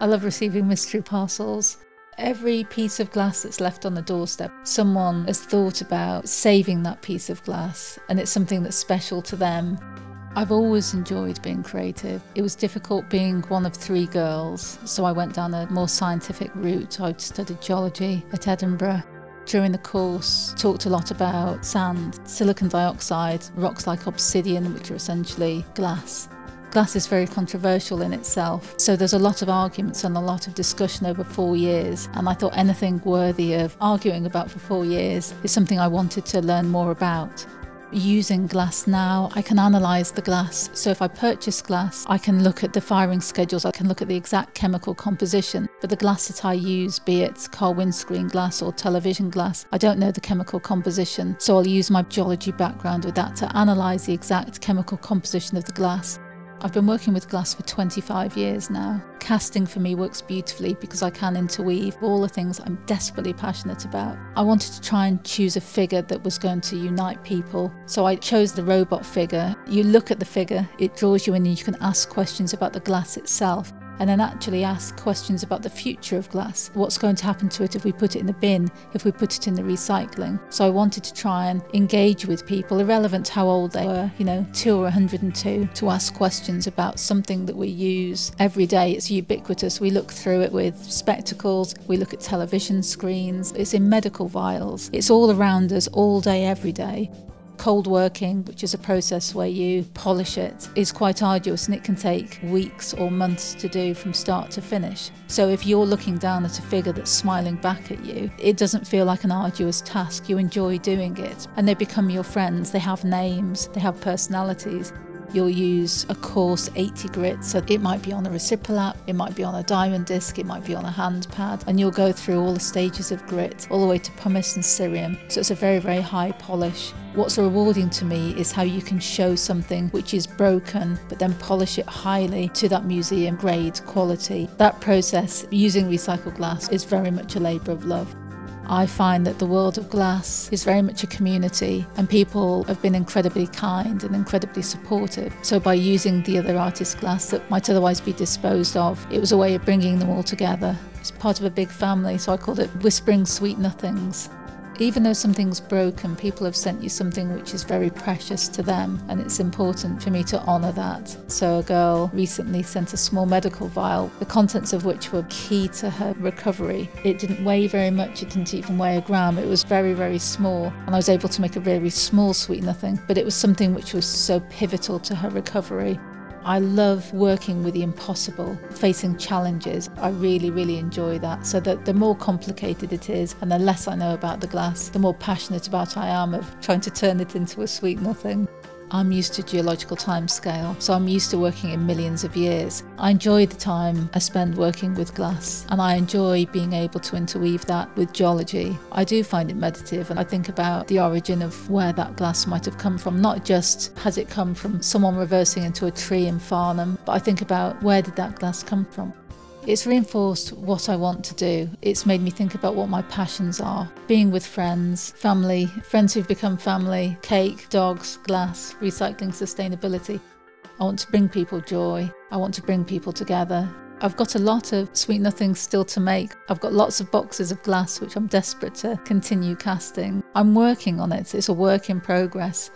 I love receiving mystery parcels. Every piece of glass that's left on the doorstep, someone has thought about saving that piece of glass, and it's something that's special to them. I've always enjoyed being creative. It was difficult being one of three girls, so I went down a more scientific route. I studied geology at Edinburgh. During the course, talked a lot about sand, silicon dioxide, rocks like obsidian, which are essentially glass. Glass is very controversial in itself, so there's a lot of arguments and a lot of discussion over four years. And I thought anything worthy of arguing about for four years is something I wanted to learn more about. Using glass now, I can analyse the glass. So if I purchase glass, I can look at the firing schedules, I can look at the exact chemical composition. But the glass that I use, be it car windscreen glass or television glass, I don't know the chemical composition. So I'll use my geology background with that to analyse the exact chemical composition of the glass. I've been working with glass for 25 years now. Casting for me works beautifully because I can interweave all the things I'm desperately passionate about. I wanted to try and choose a figure that was going to unite people, so I chose the robot figure. You look at the figure, it draws you in, and you can ask questions about the glass itself and then actually ask questions about the future of glass. What's going to happen to it if we put it in the bin, if we put it in the recycling? So I wanted to try and engage with people, irrelevant how old they were, you know, two or 102, to ask questions about something that we use every day. It's ubiquitous. We look through it with spectacles, we look at television screens, it's in medical vials, it's all around us all day, every day. Cold working, which is a process where you polish it, is quite arduous and it can take weeks or months to do from start to finish. So if you're looking down at a figure that's smiling back at you, it doesn't feel like an arduous task. You enjoy doing it and they become your friends. They have names, they have personalities. You'll use a coarse 80 grit, so it might be on a reciprolap, it might be on a diamond disc, it might be on a hand pad, and you'll go through all the stages of grit, all the way to pumice and cerium. So it's a very, very high polish. What's rewarding to me is how you can show something which is broken, but then polish it highly to that museum grade quality. That process using recycled glass is very much a labour of love. I find that the world of glass is very much a community and people have been incredibly kind and incredibly supportive. So by using the other artist's glass that might otherwise be disposed of, it was a way of bringing them all together. It's part of a big family, so I called it Whispering Sweet Nothings even though something's broken, people have sent you something which is very precious to them, and it's important for me to honour that. So, a girl recently sent a small medical vial, the contents of which were key to her recovery. It didn't weigh very much, it didn't even weigh a gram, it was very, very small, and I was able to make a very small sweet nothing, but it was something which was so pivotal to her recovery. I love working with the impossible, facing challenges. I really, really enjoy that. So that the more complicated it is and the less I know about the glass, the more passionate about I am of trying to turn it into a sweet nothing. I'm used to geological time scale, so I'm used to working in millions of years. I enjoy the time I spend working with glass, and I enjoy being able to interweave that with geology. I do find it meditative, and I think about the origin of where that glass might have come from. Not just has it come from someone reversing into a tree in Farnham, but I think about where did that glass come from. It's reinforced what I want to do. It's made me think about what my passions are being with friends, family, friends who've become family, cake, dogs, glass, recycling, sustainability. I want to bring people joy. I want to bring people together. I've got a lot of sweet nothings still to make. I've got lots of boxes of glass which I'm desperate to continue casting. I'm working on it. It's a work in progress.